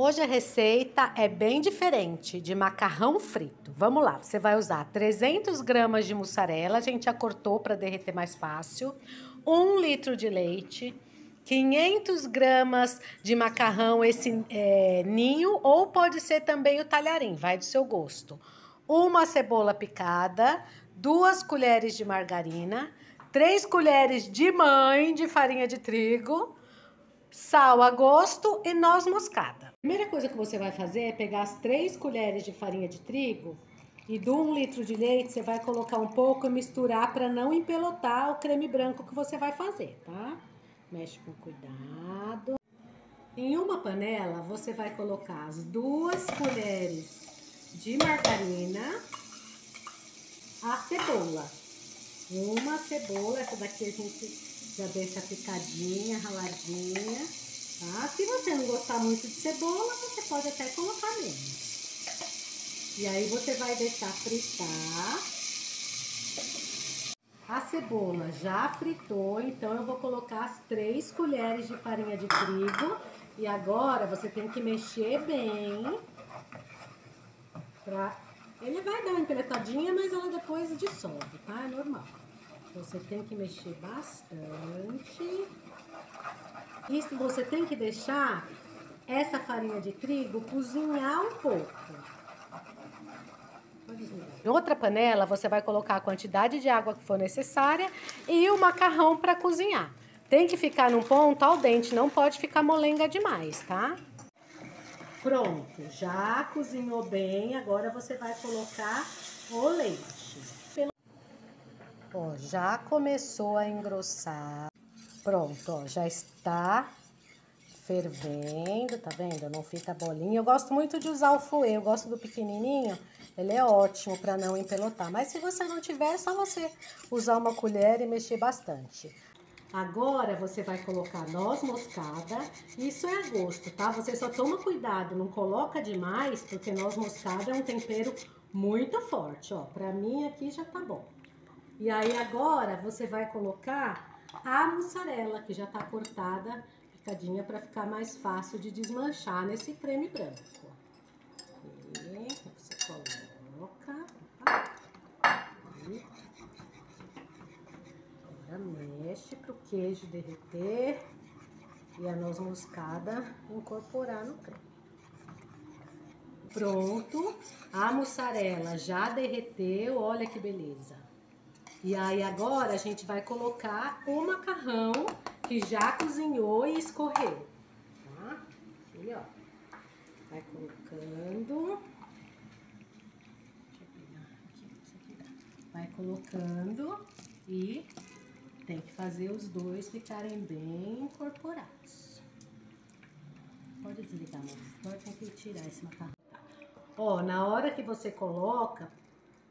Hoje a receita é bem diferente de macarrão frito. Vamos lá, você vai usar 300 gramas de mussarela, a gente já cortou para derreter mais fácil, 1 litro de leite, 500 gramas de macarrão esse é, ninho ou pode ser também o talharim, vai do seu gosto. Uma cebola picada, duas colheres de margarina, três colheres de mãe de farinha de trigo, sal a gosto e noz moscada. Primeira coisa que você vai fazer é pegar as três colheres de farinha de trigo e do um litro de leite você vai colocar um pouco e misturar para não empelotar o creme branco que você vai fazer, tá? Mexe com cuidado. Em uma panela, você vai colocar as duas colheres de margarina, a cebola. Uma cebola, essa daqui a gente já deixa picadinha, raladinha, tá? Se você não gostar muito de cebola, você pode até colocar menos. E aí você vai deixar fritar. A cebola já fritou, então eu vou colocar as três colheres de farinha de trigo. E agora você tem que mexer bem. Pra... Ele vai dar uma empeletadinha, mas ela depois dissolve, tá? É normal. Você tem que mexer bastante. Isso você tem que deixar essa farinha de trigo cozinhar um pouco. Em outra panela, você vai colocar a quantidade de água que for necessária e o macarrão para cozinhar. Tem que ficar num ponto al dente, não pode ficar molenga demais, tá? Pronto, já cozinhou bem, agora você vai colocar o leite. Ó, já começou a engrossar. Pronto, ó, já está fervendo, tá vendo? Não fica bolinha. Eu gosto muito de usar o fouet, eu gosto do pequenininho, ele é ótimo para não empelotar. Mas se você não tiver, é só você usar uma colher e mexer bastante. Agora você vai colocar noz moscada, isso é a gosto, tá? Você só toma cuidado, não coloca demais, porque noz moscada é um tempero muito forte, ó. Pra mim aqui já tá bom. E aí agora você vai colocar a mussarela, que já tá cortada picadinha para ficar mais fácil de desmanchar nesse creme branco. E você coloca. Agora mexe para o queijo derreter e a noz moscada incorporar no creme. Pronto, a mussarela já derreteu, olha que beleza. E aí agora a gente vai colocar o macarrão que já cozinhou e escorreu, tá? Aqui, ó. Vai colocando. Vai colocando e tem que fazer os dois ficarem bem incorporados. Pode desligar, mas agora tem que tirar esse macarrão. Ó, na hora que você coloca,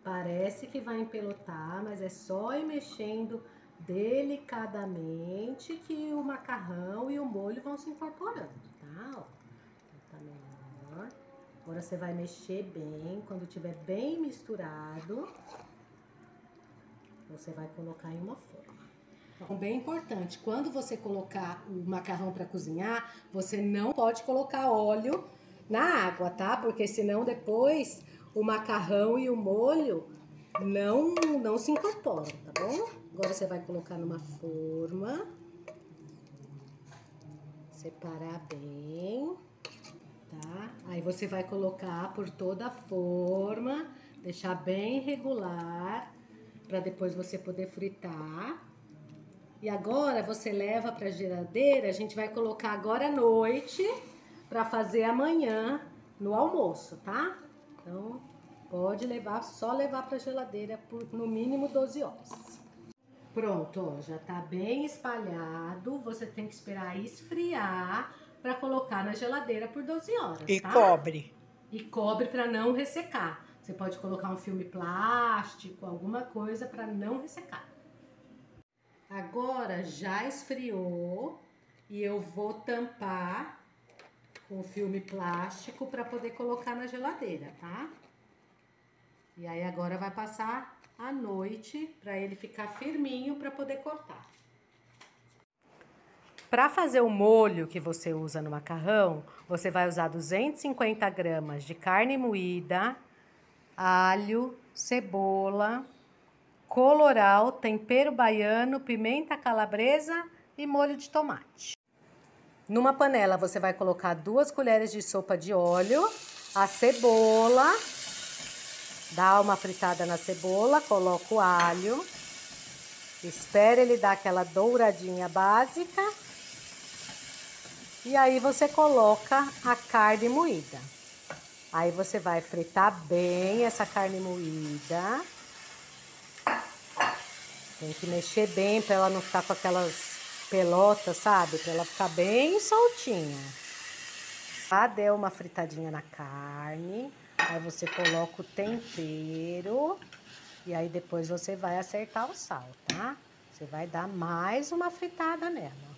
parece que vai empelotar, mas é só ir mexendo delicadamente que o macarrão e o molho vão se incorporando, tá? Ó, tá melhor. Agora você vai mexer bem, quando tiver bem misturado, você vai colocar em uma forma. Então, bem importante, quando você colocar o macarrão para cozinhar, você não pode colocar óleo na água, tá? Porque senão depois o macarrão e o molho não, não se incorporam, tá bom? Agora você vai colocar numa forma. Separar bem, tá? Aí você vai colocar por toda a forma, deixar bem regular, para depois você poder fritar. E agora você leva para geladeira, a gente vai colocar agora à noite para fazer amanhã no almoço, tá? Então, pode levar, só levar para geladeira por no mínimo 12 horas. Pronto, ó, já tá bem espalhado. Você tem que esperar esfriar para colocar na geladeira por 12 horas, E tá? cobre. E cobre para não ressecar. Você pode colocar um filme plástico, alguma coisa para não ressecar. Agora já esfriou e eu vou tampar com filme plástico para poder colocar na geladeira, tá? E aí agora vai passar à noite para ele ficar firminho para poder cortar. Para fazer o molho que você usa no macarrão, você vai usar 250 gramas de carne moída, alho, cebola, coloral, tempero baiano, pimenta calabresa e molho de tomate. Numa panela você vai colocar duas colheres de sopa de óleo, a cebola, dá uma fritada na cebola, coloca o alho, espera ele dar aquela douradinha básica e aí você coloca a carne moída. Aí você vai fritar bem essa carne moída. Tem que mexer bem para ela não ficar com aquelas pelotas, sabe? Para ela ficar bem soltinha. Já deu uma fritadinha na carne. Aí você coloca o tempero. E aí depois você vai acertar o sal, tá? Você vai dar mais uma fritada nela.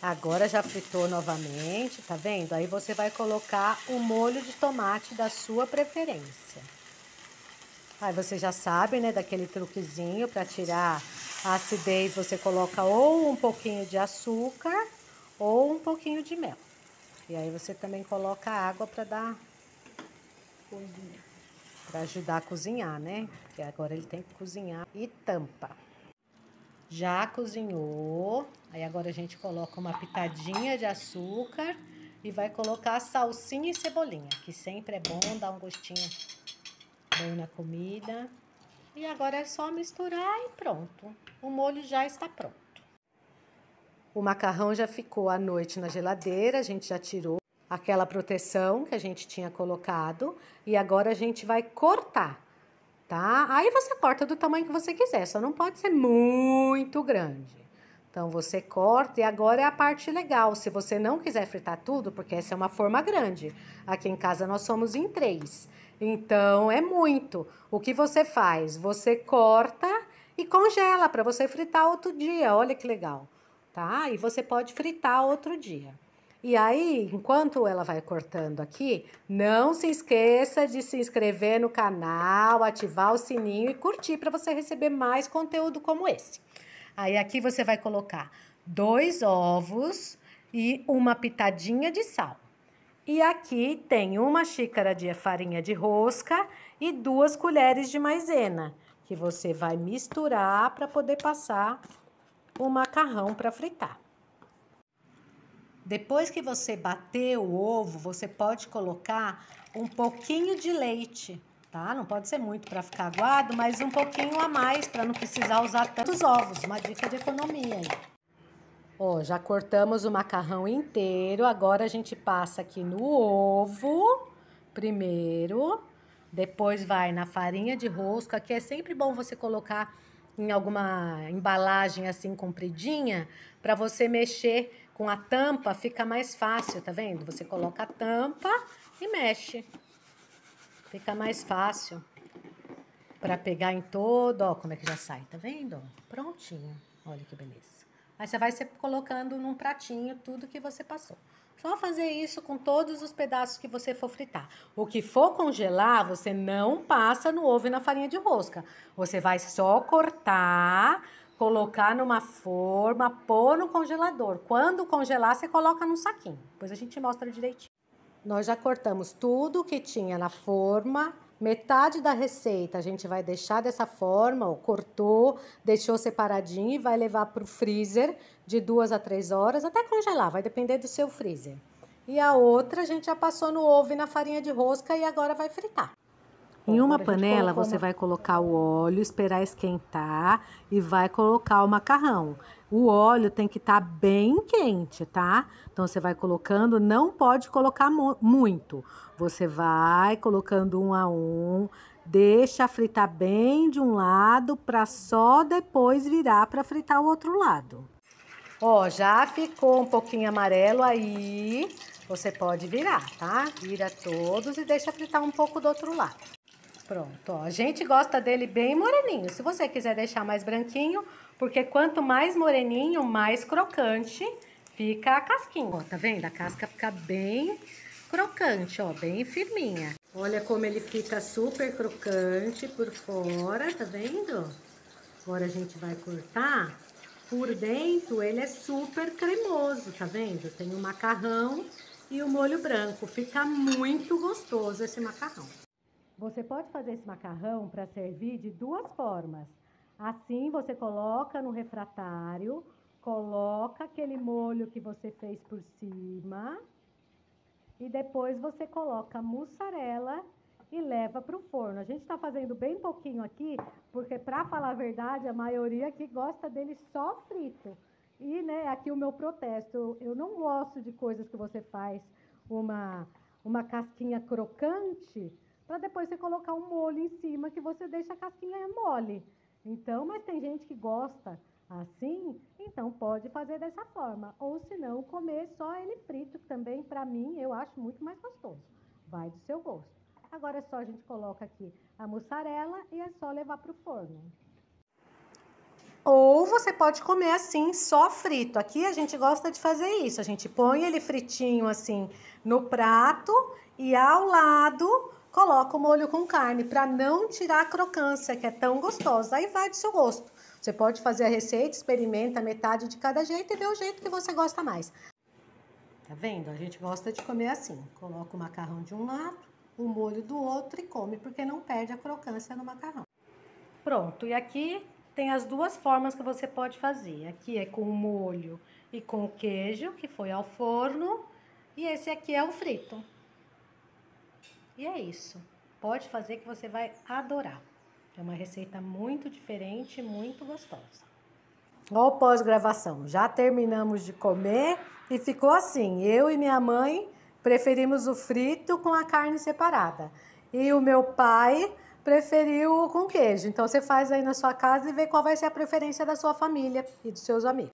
Agora já fritou novamente, tá vendo? Aí você vai colocar o molho de tomate da sua preferência. Aí você já sabe, né, daquele truquezinho para tirar acidez, você coloca ou um pouquinho de açúcar ou um pouquinho de mel. E aí você também coloca água para dar para ajudar a cozinhar, né? Porque agora ele tem que cozinhar e tampa. Já cozinhou. Aí agora a gente coloca uma pitadinha de açúcar e vai colocar salsinha e cebolinha, que sempre é bom dar um gostinho bom na comida. E agora é só misturar e pronto. O molho já está pronto. O macarrão já ficou à noite na geladeira, a gente já tirou aquela proteção que a gente tinha colocado e agora a gente vai cortar tá? Aí você corta do tamanho que você quiser, só não pode ser muito grande. Então você corta e agora é a parte legal. Se você não quiser fritar tudo, porque essa é uma forma grande. Aqui em casa nós somos em três. Então é muito. O que você faz? Você corta e congela para você fritar outro dia. Olha que legal, tá? E você pode fritar outro dia. E aí, enquanto ela vai cortando aqui, não se esqueça de se inscrever no canal, ativar o sininho e curtir para você receber mais conteúdo como esse. Aí aqui você vai colocar dois ovos e uma pitadinha de sal. E aqui tem uma xícara de farinha de rosca e duas colheres de maisena, que você vai misturar para poder passar o macarrão para fritar. Depois que você bater o ovo, você pode colocar um pouquinho de leite, tá? Não pode ser muito para ficar aguado, mas um pouquinho a mais para não precisar usar tantos ovos. Uma dica de economia aí. Ó, já cortamos o macarrão inteiro. Agora a gente passa aqui no ovo primeiro. Depois vai na farinha de rosca, que é sempre bom você colocar em alguma embalagem assim compridinha para você mexer com a tampa fica mais fácil, tá vendo? Você coloca a tampa e mexe. Fica mais fácil para pegar em todo, ó, como é que já sai, tá vendo? Prontinho. Olha que beleza. Aí você vai colocando num pratinho tudo que você passou. Só fazer isso com todos os pedaços que você for fritar. O que for congelar, você não passa no ovo e na farinha de rosca. Você vai só cortar colocar numa forma, pôr no congelador. Quando congelar, você coloca num saquinho. Depois a gente mostra direitinho. Nós já cortamos tudo que tinha na forma. Metade da receita a gente vai deixar dessa forma, ó, cortou, deixou separadinho e vai levar para o freezer de duas a três horas, até congelar, vai depender do seu freezer. E a outra a gente já passou no ovo e na farinha de rosca e agora vai fritar. Em uma panela você vai colocar o óleo, esperar esquentar e vai colocar o macarrão. O óleo tem que estar tá bem quente, tá? Então você vai colocando, não pode colocar muito. Você vai colocando um a um, deixa fritar bem de um lado para só depois virar para fritar o outro lado. Ó, já ficou um pouquinho amarelo aí, você pode virar, tá? Vira todos e deixa fritar um pouco do outro lado. Pronto, ó. A gente gosta dele bem moreninho. Se você quiser deixar mais branquinho, porque quanto mais moreninho, mais crocante fica a casquinha. Ó, tá vendo? A casca fica bem crocante, ó, bem firminha. Olha como ele fica super crocante por fora, tá vendo? Agora a gente vai cortar por dentro ele é super cremoso, tá vendo? Tem o macarrão e o molho branco. Fica muito gostoso esse macarrão. Você pode fazer esse macarrão para servir de duas formas. Assim, você coloca no refratário, coloca aquele molho que você fez por cima e depois você coloca mussarela e leva para o forno. A gente está fazendo bem pouquinho aqui, porque para falar a verdade, a maioria aqui gosta dele só frito. E né, aqui o meu protesto, eu não gosto de coisas que você faz uma, uma casquinha crocante para depois você colocar um molho em cima que você deixa a casquinha mole. Então, mas tem gente que gosta assim, então pode fazer dessa forma. Ou se não, comer só ele frito, também para mim eu acho muito mais gostoso. Vai do seu gosto. Agora é só a gente coloca aqui a mussarela e é só levar para o forno. Ou você pode comer assim, só frito. Aqui a gente gosta de fazer isso. A gente põe ele fritinho assim no prato e ao lado coloca o molho com carne para não tirar a crocância, que é tão gostosa. Aí vai do seu gosto. Você pode fazer a receita, experimenta metade de cada jeito e vê o jeito que você gosta mais. Tá vendo? A gente gosta de comer assim. Coloca o macarrão de um lado, o molho do outro e come, porque não perde a crocância no macarrão. Pronto, e aqui tem as duas formas que você pode fazer. Aqui é com o molho e com o queijo, que foi ao forno. E esse aqui é o frito. E é isso. Pode fazer que você vai adorar. É uma receita muito diferente, muito gostosa. Ó pós-gravação, já terminamos de comer e ficou assim. Eu e minha mãe preferimos o frito com a carne separada. E o meu pai preferiu com queijo. Então você faz aí na sua casa e vê qual vai ser a preferência da sua família e dos seus amigos.